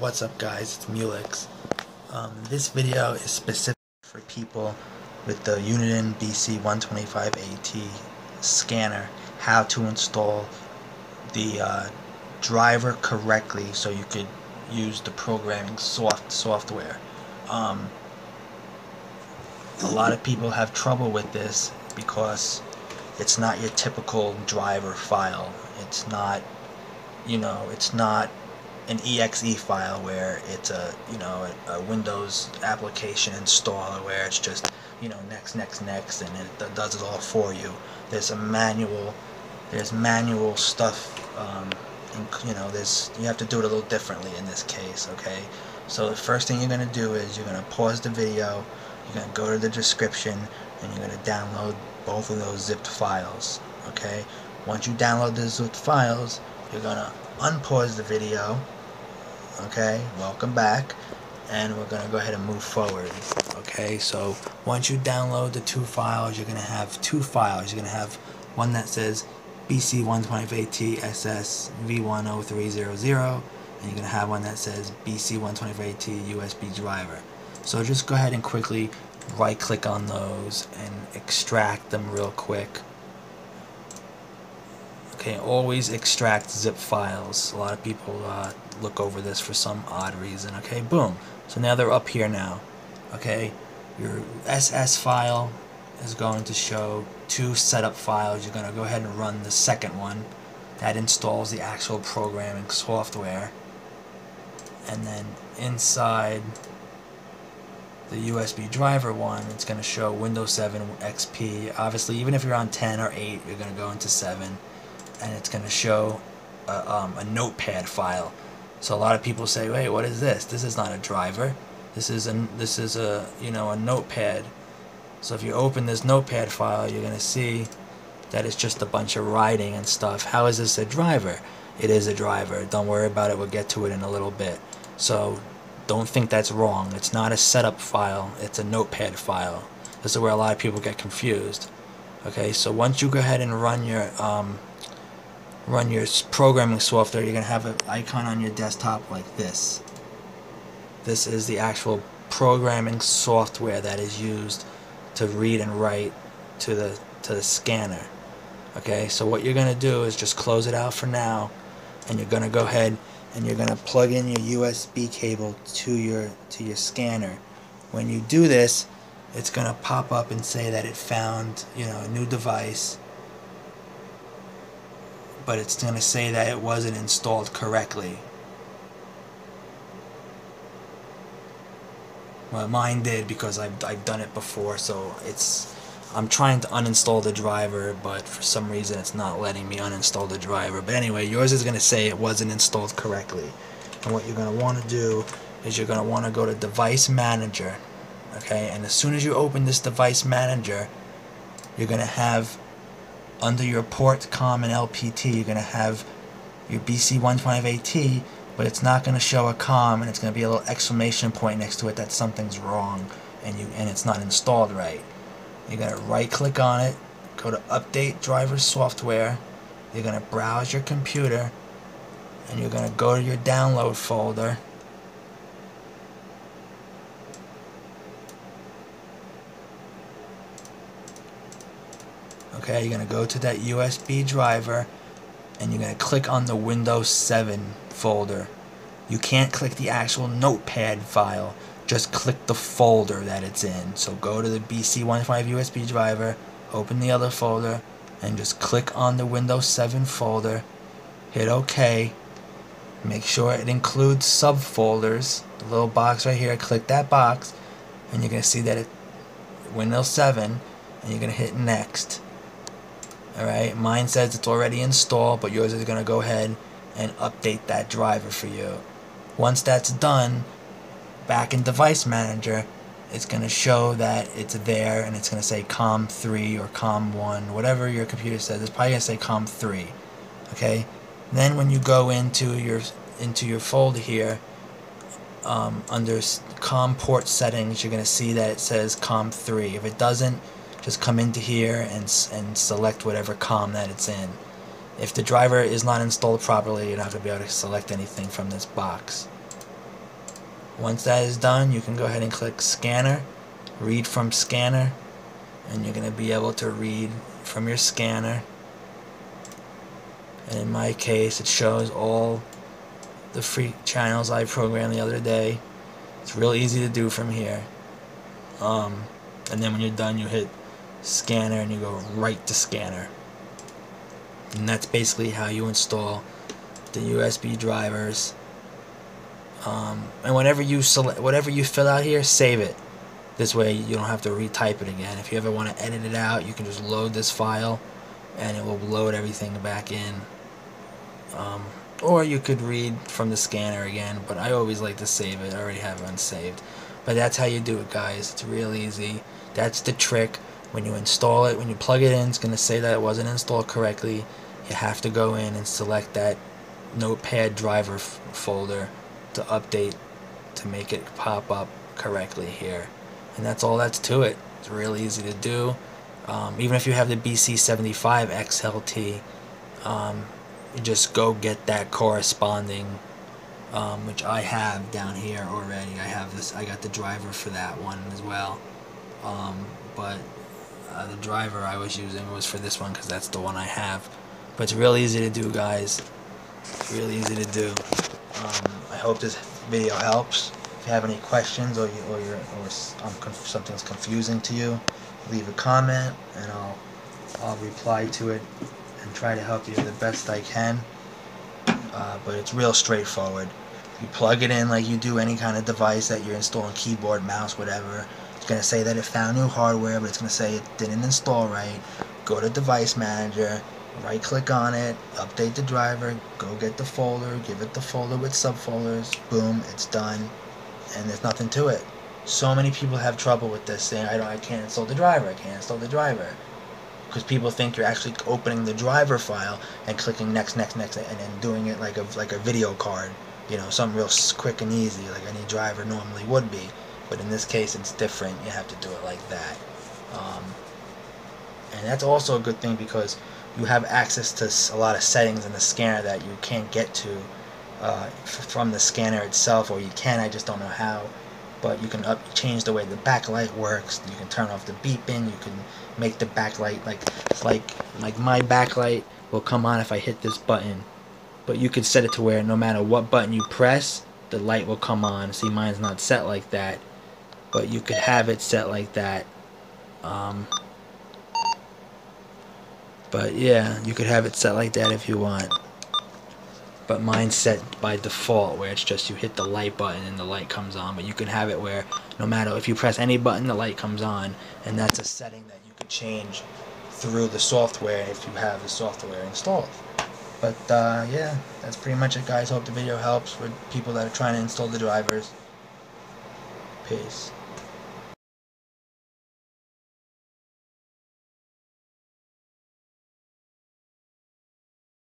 What's up guys, it's Mulix. Um, this video is specific for people with the Uniden BC125AT scanner, how to install the uh, driver correctly so you could use the programming soft software. Um, a lot of people have trouble with this because it's not your typical driver file. It's not, you know, it's not an exe file where it's a you know a, a, Windows application installer where it's just you know next next next and it does it all for you. There's a manual there's manual stuff um, and, you know there's you have to do it a little differently in this case okay? So the first thing you're gonna do is you're gonna pause the video you're gonna go to the description and you're gonna download both of those zipped files okay? Once you download the zipped files you're gonna unpause the video okay? Welcome back. And we're gonna go ahead and move forward okay? So once you download the two files you're gonna have two files. You're gonna have one that says BC125AT SS V10300 and you're gonna have one that says BC125AT USB driver. So just go ahead and quickly right click on those and extract them real quick Okay, always extract zip files. A lot of people uh, look over this for some odd reason. Okay, boom. So now they're up here now. Okay, your SS file is going to show two setup files. You're going to go ahead and run the second one. That installs the actual programming software. And then inside the USB driver one, it's going to show Windows 7 XP. Obviously, even if you're on 10 or 8, you're going to go into 7 and it's going to show a, um, a notepad file. So a lot of people say, "Wait, what is this? This is not a driver. This is a this is a you know a notepad." So if you open this notepad file, you're going to see that it's just a bunch of writing and stuff. How is this a driver? It is a driver. Don't worry about it. We'll get to it in a little bit. So don't think that's wrong. It's not a setup file. It's a notepad file. This is where a lot of people get confused. Okay, so once you go ahead and run your um, run your programming software, you're going to have an icon on your desktop like this. This is the actual programming software that is used to read and write to the to the scanner. Okay, so what you're going to do is just close it out for now, and you're going to go ahead and you're going to plug in your USB cable to your to your scanner. When you do this, it's going to pop up and say that it found you know a new device but it's going to say that it wasn't installed correctly. Well, mine did because I've, I've done it before, so it's I'm trying to uninstall the driver, but for some reason it's not letting me uninstall the driver. But anyway, yours is going to say it wasn't installed correctly. And what you're going to want to do is you're going to want to go to Device Manager. Okay, and as soon as you open this Device Manager, you're going to have under your port com and LPT you're going to have your BC125AT but it's not going to show a com and it's going to be a little exclamation point next to it that something's wrong and you and it's not installed right. You're going to right click on it, go to update driver software, you're going to browse your computer and you're going to go to your download folder okay? You're gonna go to that USB driver and you're gonna click on the Windows 7 folder. You can't click the actual notepad file. Just click the folder that it's in. So go to the BC15 USB driver open the other folder and just click on the Windows 7 folder. Hit OK. Make sure it includes subfolders. The little box right here click that box and you're gonna see that it Windows 7 and you're gonna hit next Alright, mine says it's already installed, but yours is going to go ahead and update that driver for you. Once that's done, back in Device Manager, it's going to show that it's there and it's going to say COM3 or COM1, whatever your computer says. It's probably going to say COM3. Okay? Then when you go into your into your folder here, um, under COM port settings, you're going to see that it says COM3. If it doesn't, just come into here and, and select whatever COM that it's in. If the driver is not installed properly, you're not to be able to select anything from this box. once that is done you can go ahead and click scanner read from scanner and you're going to be able to read from your scanner and in my case it shows all the free channels I programmed the other day it's real easy to do from here um, and then when you're done you hit scanner and you go right to scanner. And that's basically how you install the USB drivers. Um, and whatever you select whatever you fill out here save it. This way you don't have to retype it again. If you ever want to edit it out you can just load this file and it will load everything back in. Um, or you could read from the scanner again but I always like to save it. I already have it unsaved but that's how you do it guys. It's real easy. That's the trick when you install it when you plug it in it's gonna say that it wasn't installed correctly. You have to go in and select that notepad driver folder to update to make it pop up correctly here. And that's all that's to it. It's really easy to do. Um, even if you have the BC75 XLT um, just go get that corresponding um, which I have down here already. I have this I got the driver for that one as well. Um, but uh, the driver I was using was for this one because that's the one I have. But it's real easy to do guys. It's real easy to do. Um, I hope this video helps. If you have any questions or you, or, or um, something's confusing to you leave a comment and I'll I'll reply to it and try to help you the best I can. Uh, but it's real straightforward. You plug it in like you do any kind of device that you're installing keyboard mouse whatever it's gonna say that it found new hardware but it's gonna say it didn't install right. Go to device manager right click on it update the driver go get the folder give it the folder with subfolders boom it's done and there's nothing to it. So many people have trouble with this saying I don't I can't install the driver I can't install the driver. Because people think you're actually opening the driver file and clicking next next next and then doing it like a like a video card you know something real quick and easy like any driver normally would be but in this case it's different. You have to do it like that. Um, and that's also a good thing because you have access to a lot of settings in the scanner that you can't get to uh, from the scanner itself or you can I just don't know how. But you can up change the way the backlight works. You can turn off the beeping. You can make the backlight like like like my backlight will come on if I hit this button. But you can set it to where no matter what button you press the light will come on. See mine's not set like that but you could have it set like that. Um, but yeah you could have it set like that if you want. But mine's set by default where it's just you hit the light button and the light comes on. But you can have it where no matter if you press any button the light comes on. And that's a setting that you could change through the software if you have the software installed. But uh, yeah that's pretty much it guys. Hope the video helps with people that are trying to install the drivers. Peace